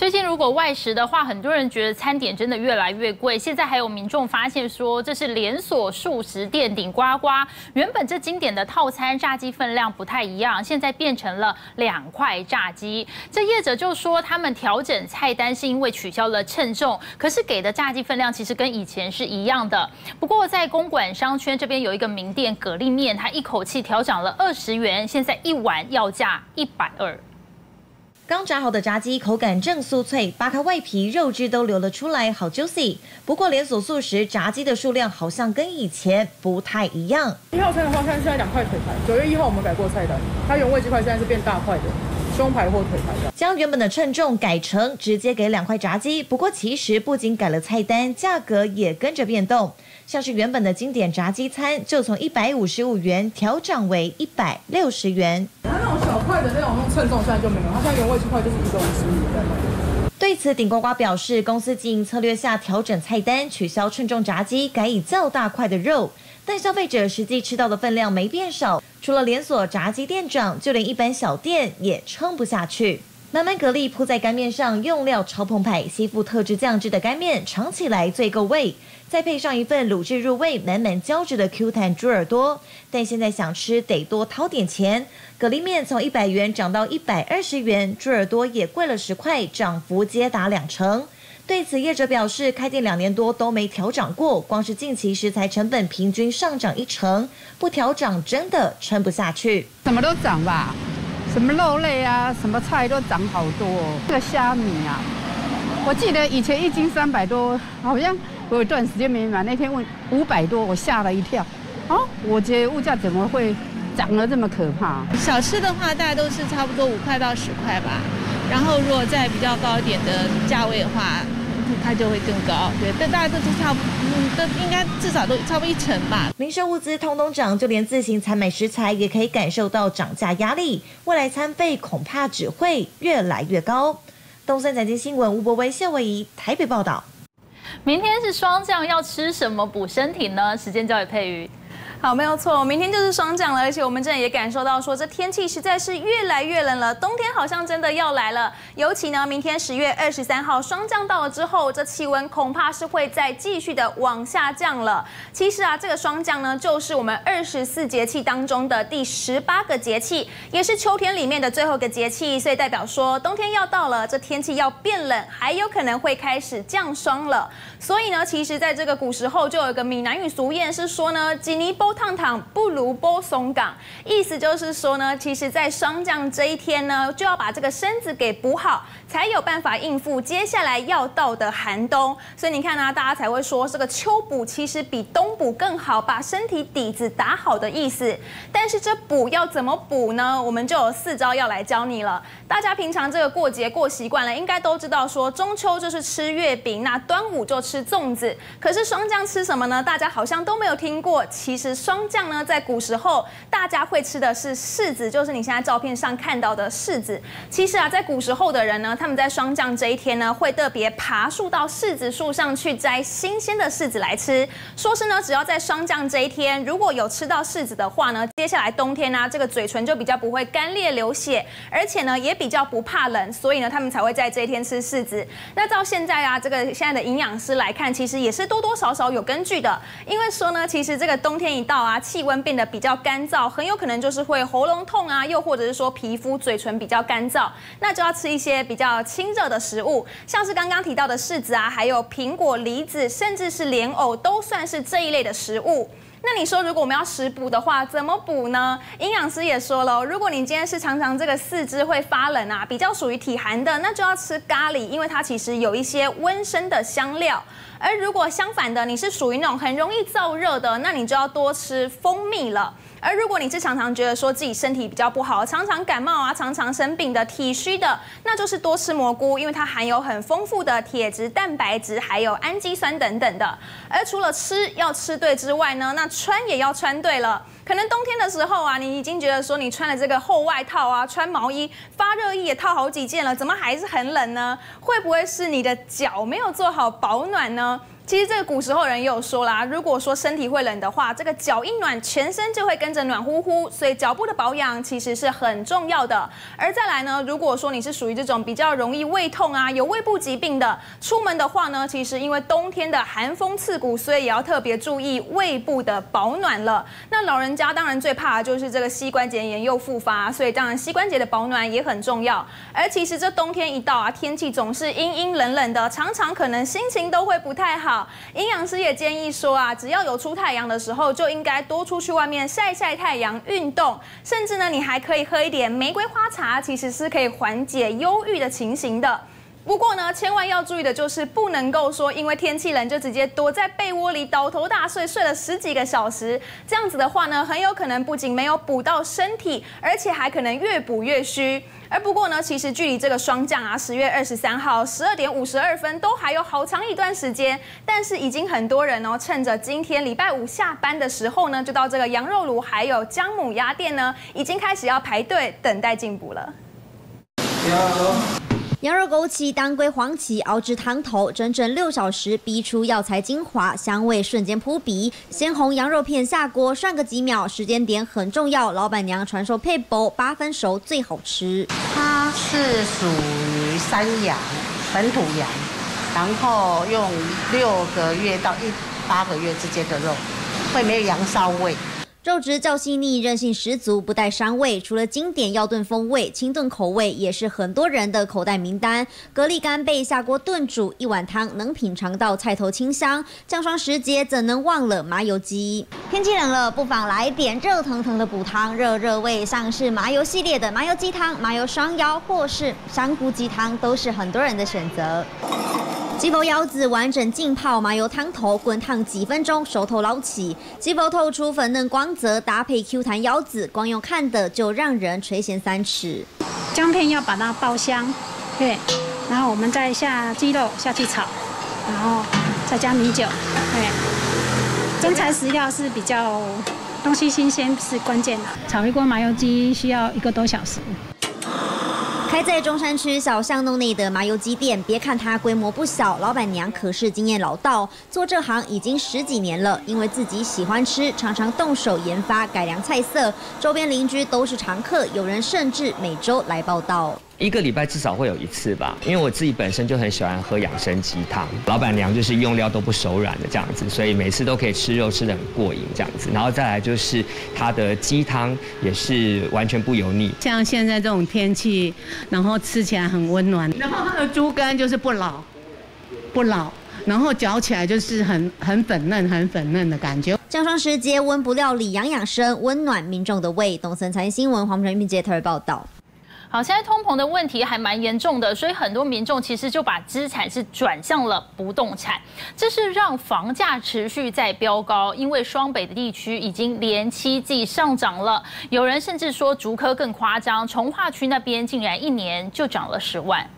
最近如果外食的话，很多人觉得餐点真的越来越贵。现在还有民众发现说，这是连锁素食店顶呱呱，原本这经典的套餐炸鸡分量不太一样，现在变成了两块炸鸡。这业者就说他们调整菜单是因为取消了称重，可是给的炸鸡分量其实跟以前是一样的。不过在公馆商圈这边有一个名店蛤蜊面，它一口气调涨了二十元，现在一碗要价一百二。刚炸好的炸鸡口感正酥脆，扒开外皮，肉汁都流了出来，好 juicy。不过连锁素食炸鸡的数量好像跟以前不太一样。一号餐的话，现在现在两块腿排。九月一号我们改过菜单，它原味鸡块现在是变大块的，胸排或腿排的。将原本的称重改成直接给两块炸鸡。不过其实不仅改了菜单，价格也跟着变动。像是原本的经典炸鸡餐，就从一百五十五元调涨为一百六十元。的那种用称重，现在就没有。它现在原味鸡块就是一个五十五在对此，顶呱呱表示，公司经营策略下调整菜单，取消称重炸鸡，改以较大块的肉。但消费者实际吃到的分量没变少，除了连锁炸鸡店长，就连一般小店也撑不下去。满满蛤蜊铺在干面上，用料超澎湃，吸附特制酱汁的干面尝起来最够味。再配上一份卤制入味、满满胶质的 Q 弹猪耳朵，但现在想吃得多掏点钱。蛤蜊面从一百元涨到一百二十元，猪耳朵也贵了十块，涨幅皆达两成。对此，业者表示，开店两年多都没调涨过，光是近期食材成本平均上涨一成，不调涨真的撑不下去。什么都涨吧。什么肉类啊，什么菜都涨好多。哦这个虾米啊，我记得以前一斤三百多，好像我有段时间没买。那天问五百多，我吓了一跳。哦，我觉得物价怎么会涨得这么可怕？小吃的话，大概都是差不多五块到十块吧。然后如果在比较高一点的价位的话。它就会更高，对，但大家都是差不，嗯，都应该至少都差不多一成吧。民生物资通通涨，就连自行采买食材也可以感受到涨价压力，未来餐费恐怕只会越来越高。东森财经新闻吴博威、谢伟仪台北报道。明天是霜降，要吃什么补身体呢？时间交给佩瑜。好，没有错，明天就是霜降了，而且我们这也感受到说，这天气实在是越来越冷了，冬天好像真的要来了。尤其呢，明天十月二十三号霜降到了之后，这气温恐怕是会再继续的往下降了。其实啊，这个霜降呢，就是我们二十四节气当中的第十八个节气，也是秋天里面的最后一个节气，所以代表说冬天要到了，这天气要变冷，还有可能会开始降霜了。所以呢，其实在这个古时候就有一个闽南语俗谚是说呢，吉尼波。烫烫不如波松港，意思就是说呢，其实，在霜降这一天呢，就要把这个身子给补好，才有办法应付接下来要到的寒冬。所以你看呢，大家才会说这个秋补其实比冬补更好，把身体底子打好的意思。但是这补要怎么补呢？我们就有四招要来教你了。大家平常这个过节过习惯了，应该都知道说中秋就是吃月饼，那端午就吃粽子。可是霜降吃什么呢？大家好像都没有听过。其实。霜降呢，在古时候大家会吃的是柿子，就是你现在照片上看到的柿子。其实啊，在古时候的人呢，他们在霜降这一天呢，会特别爬树到柿子树上去摘新鲜的柿子来吃。说是呢，只要在霜降这一天，如果有吃到柿子的话呢，接下来冬天呢，这个嘴唇就比较不会干裂流血，而且呢，也比较不怕冷，所以呢，他们才会在这一天吃柿子。那照现在啊，这个现在的营养师来看，其实也是多多少少有根据的，因为说呢，其实这个冬天一到啊，气温变得比较干燥，很有可能就是会喉咙痛啊，又或者是说皮肤、嘴唇比较干燥，那就要吃一些比较清热的食物，像是刚刚提到的柿子啊，还有苹果、梨子，甚至是莲藕，都算是这一类的食物。那你说，如果我们要食补的话，怎么补呢？营养师也说了，如果你今天是常常这个四肢会发冷啊，比较属于体寒的，那就要吃咖喱，因为它其实有一些温身的香料。而如果相反的，你是属于那种很容易燥热的，那你就要多吃蜂蜜了。而如果你是常常觉得说自己身体比较不好，常常感冒啊，常常生病的，体虚的，那就是多吃蘑菇，因为它含有很丰富的铁质、蛋白质，还有氨基酸等等的。而除了吃要吃对之外呢，那穿也要穿对了。可能冬天的时候啊，你已经觉得说你穿了这个厚外套啊，穿毛衣、发热衣也套好几件了，怎么还是很冷呢？会不会是你的脚没有做好保暖呢？其实这个古时候人也有说啦，如果说身体会冷的话，这个脚一暖，全身就会跟着暖乎乎，所以脚部的保养其实是很重要的。而再来呢，如果说你是属于这种比较容易胃痛啊，有胃部疾病的，出门的话呢，其实因为冬天的寒风刺骨，所以也要特别注意胃部的保暖了。那老人家当然最怕的就是这个膝关节炎又复发，所以当然膝关节的保暖也很重要。而其实这冬天一到啊，天气总是阴阴冷冷的，常常可能心情都会不太好。阴阳师也建议说啊，只要有出太阳的时候，就应该多出去外面晒晒太阳、运动，甚至呢，你还可以喝一点玫瑰花茶，其实是可以缓解忧郁的情形的。不过呢，千万要注意的就是不能够说因为天气冷就直接躲在被窝里倒头大睡，睡了十几个小时。这样子的话呢，很有可能不仅没有补到身体，而且还可能越补越虚。而不过呢，其实距离这个霜降啊，十月二十三号十二点五十二分都还有好长一段时间。但是已经很多人哦，趁着今天礼拜五下班的时候呢，就到这个羊肉炉还有姜母鸭店呢，已经开始要排队等待进补了。羊肉枸杞、当归、黄芪熬制汤头，整整六小时，逼出药材精华，香味瞬间扑鼻。鲜红羊肉片下锅涮个几秒，时间点很重要。老板娘传授配薄，八分熟最好吃。它是属于山羊，本土羊，然后用六个月到一八个月之间的肉，会没有羊骚味。肉质较细腻，韧性十足，不带膻味。除了经典药炖风味，清炖口味也是很多人的口袋名单。蛤蜊干贝下锅炖煮，一碗汤能品尝到菜头清香。降霜时节，怎能忘了麻油鸡？天气冷了，不妨来点热腾腾的补汤，热热味。像是麻油系列的麻油鸡汤、麻油双腰，或是香菇鸡汤，都是很多人的选择。鸡脖腰子完整浸泡麻油汤头，滚烫几分钟，熟透捞起。鸡脖透出粉嫩光泽，搭配 Q 弹腰子，光用看的就让人垂涎三尺。姜片要把它爆香，对，然后我们再下鸡肉下去炒，然后再加米酒，对。真材实料是比较东西新鲜是关键的。炒一锅麻油鸡需要一个多小时。开在中山区小巷弄内的麻油鸡店，别看它规模不小，老板娘可是经验老道，做这行已经十几年了。因为自己喜欢吃，常常动手研发改良菜色，周边邻居都是常客，有人甚至每周来报道。一个礼拜至少会有一次吧，因为我自己本身就很喜欢喝养生鸡汤，老板娘就是用料都不手软的这样子，所以每次都可以吃肉吃的很过瘾这样子。然后再来就是它的鸡汤也是完全不油腻，像现在这种天气，然后吃起来很温暖。然后它的猪肝就是不老，不老，然后嚼起来就是很很粉嫩、很粉嫩的感觉。降霜时节，温补料理养养生，温暖民众的胃。东森财经新闻黄晨玉杰特别报道。好，现在通膨的问题还蛮严重的，所以很多民众其实就把资产是转向了不动产，这是让房价持续在飙高。因为双北的地区已经连七季上涨了，有人甚至说竹科更夸张，从化区那边竟然一年就涨了十万。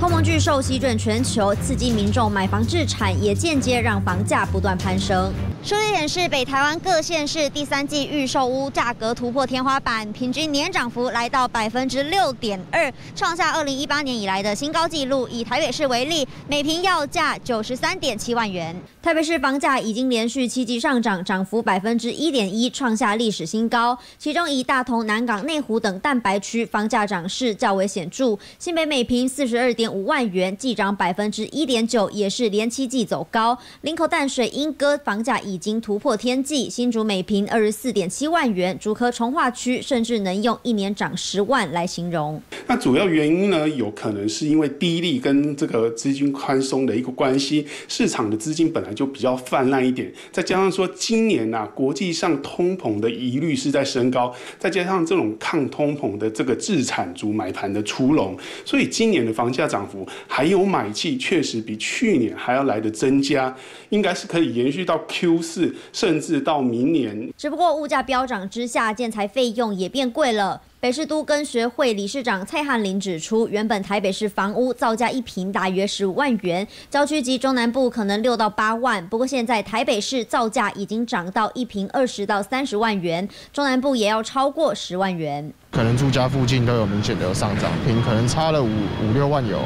通膨巨兽席卷全球，刺激民众买房置产，也间接让房价不断攀升。数据显示，北台湾各县市第三季预售屋价格突破天花板，平均年涨幅来到百分之六点二，创下二零一八年以来的新高纪录。以台北市为例，每平要价九十三点七万元。台北市房价已经连续七季上涨，涨幅百分之一点一，创下历史新高。其中以大同、南港、内湖等蛋白区房价涨势较为显著。新北每平四十二点五万元，季涨百分之一点九，也是连七季走高。林口淡水、莺歌房价已经突破天际，新竹每平二十四点七万元，竹科从化区甚至能用一年涨十万来形容。那主要原因呢，有可能是因为低利跟这个资金宽松的一个关系，市场的资金本来就比较泛滥一点，再加上说今年呐，国际上通膨的疑虑是在升高，再加上这种抗通膨的这个自产族买盘的出笼，所以今年的房价涨幅还有买气，确实比去年还要来的增加，应该是可以延续到 Q 四。甚至到明年，只不过物价飙涨之下，建材费用也变贵了。北市都跟学会理事长蔡汉林指出，原本台北市房屋造价一平大约十五万元，郊区及中南部可能六到八万。不过现在台北市造价已经涨到一平二十到三十万元，中南部也要超过十万元。可能住家附近都有明显的上涨，平可能差了五五六万有。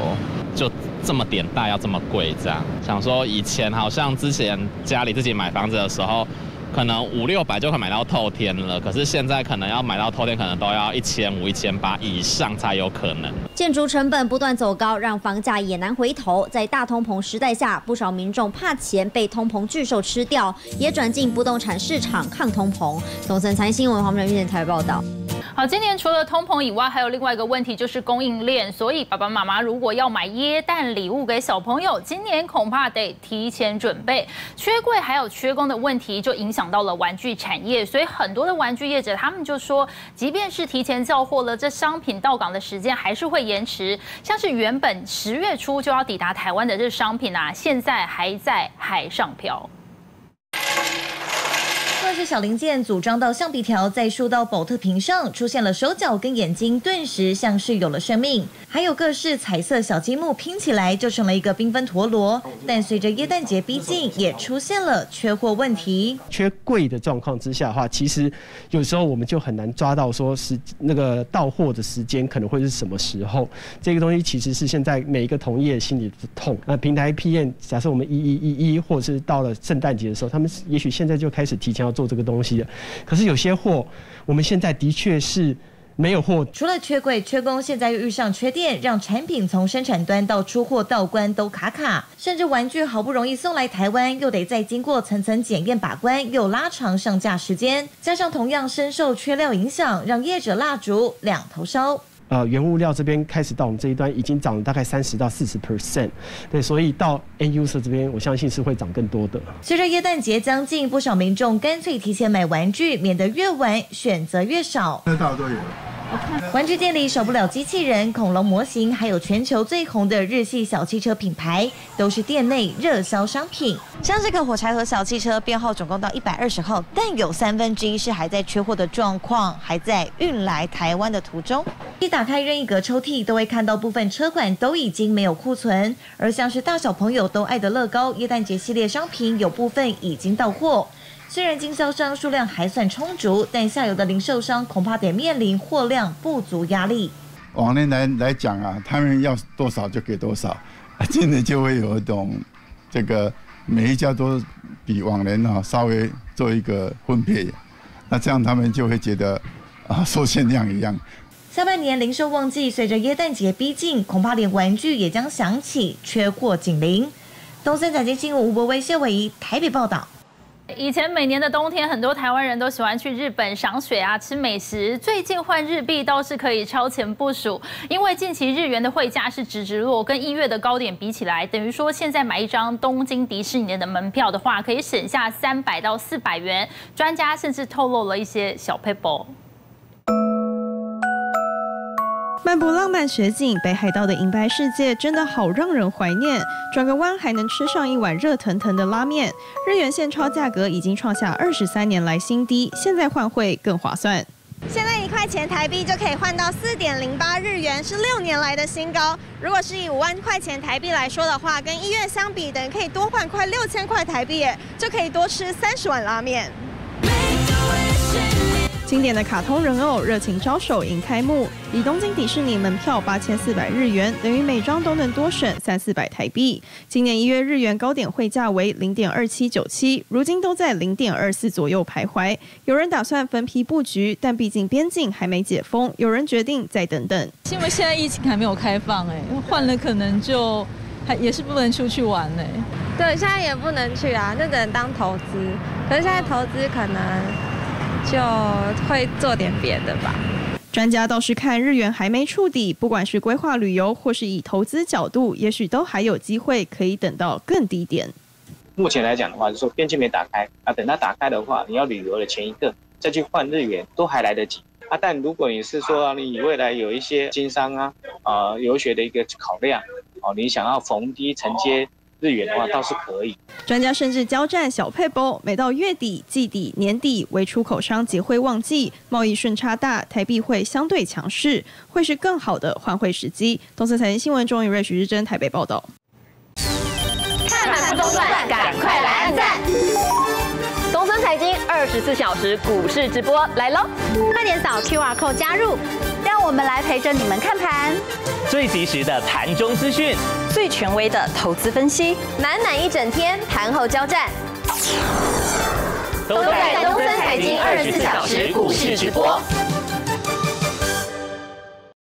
就这么点大要这么贵这样。想说以前好像之前家里自己买房子的时候。可能五六百就可以买到透天了，可是现在可能要买到透天，可能都要一千五、一千八以上才有可能。建筑成本不断走高，让房价也难回头。在大通膨时代下，不少民众怕钱被通膨巨兽吃掉，也转进不动产市场抗通膨。东森财新闻黄明玉台报道。好，今年除了通膨以外，还有另外一个问题就是供应链。所以爸爸妈妈如果要买耶诞礼物给小朋友，今年恐怕得提前准备。缺柜还有缺工的问题，就影响到了玩具产业。所以很多的玩具业者他们就说，即便是提前交货了，这商品到港的时间还是会延迟。像是原本十月初就要抵达台湾的这商品啊，现在还在海上漂。这是小零件组装到橡皮条，再输到保特瓶上，出现了手脚跟眼睛，顿时像是有了生命。还有各式彩色小积木拼起来就成了一个缤纷陀螺。但随着耶诞节逼近，也出现了缺货问题。缺柜的状况之下的话，其实有时候我们就很难抓到说是那个到货的时间可能会是什么时候。这个东西其实是现在每一个同业心里的痛。那平台 PM，假设我们一一一一，或者是到了圣诞节的时候，他们也许现在就开始提前要做。做这个东西的，可是有些货，我们现在的确是没有货。除了缺柜、缺工，现在又遇上缺电，让产品从生产端到出货到关都卡卡，甚至玩具好不容易送来台湾，又得再经过层层检验把关，又拉长上架时间。加上同样深受缺料影响，让业者蜡烛两头烧。呃，原物料这边开始到我们这一端已经涨了大概三十到四十 percent，对，所以到 N user 这边，我相信是会涨更多的。随着耶诞节将近，不少民众干脆提前买玩具，免得越晚选择越少。那大都有。玩具店里少不了机器人、恐龙模型，还有全球最红的日系小汽车品牌，都是店内热销商品。像这个火柴盒小汽车，编号总共到一百二十号，但有三分之一是还在缺货的状况，还在运来台湾的途中。一打开任意格抽屉，都会看到部分车款都已经没有库存，而像是大小朋友都爱的乐高、耶诞节系列商品，有部分已经到货。虽然经销商数量还算充足，但下游的零售商恐怕得面临货量不足压力。往年来来讲啊，他们要多少就给多少，今年就会有一种这个每一家都比往年啊稍微做一个分配，那这样他们就会觉得啊受限量一样。下半年零售旺季，随着耶诞节逼近，恐怕连玩具也将响起缺货警铃。东森财经新闻吴博威、谢伟仪台北报道。以前每年的冬天，很多台湾人都喜欢去日本赏雪啊，吃美食。最近换日币倒是可以超前部署，因为近期日元的汇价是直直落，跟一月的高点比起来，等于说现在买一张东京迪士尼的门票的话，可以省下三百到四百元。专家甚至透露了一些小 paper。漫步浪漫雪景，北海道的银白世界真的好让人怀念。转个弯还能吃上一碗热腾腾的拉面，日元现钞价格已经创下二十三年来新低，现在换汇更划算。现在一块钱台币就可以换到四点零八日元，是六年来的新高。如果是以五万块钱台币来说的话，跟一月相比，等于可以多换快六千块台币，就可以多吃三十碗拉面。经典的卡通人偶热情招手迎开幕，以东京迪士尼门票八千四百日元，等于每张都能多省三四百台币。今年一月日元高点汇价为零点二七九七，如今都在零点二四左右徘徊。有人打算分批布局，但毕竟边境还没解封，有人决定再等等。因为现在疫情还没有开放，哎，换了可能就还也是不能出去玩哎。对，现在也不能去啊，就只能当投资。可是现在投资可能。就会做点别的吧。专家倒是看日元还没触底，不管是规划旅游或是以投资角度，也许都还有机会可以等到更低点。目前来讲的话，就是说边境没打开啊，等它打开的话，你要旅游的前一个再去换日元都还来得及啊。但如果你是说你未来有一些经商啊啊游学的一个考量哦，你想要逢低承接。日元的话倒是可以。专家甚至交战小配包，每到月底、季底、年底为出口商结汇旺季，贸易顺差大，台币会相对强势，会是更好的换汇时机。东森财经新闻钟宇瑞、徐日珍台北报道。看盘不中断，赶快来按赞！东森财经二十四小时股市直播来喽！快点扫 QR code 加入，让我们来陪着你们看盘，最及时的盘中资讯。最权威的投资分析，满满一整天，盘后交战，都在东森财经二十四小时股市直播。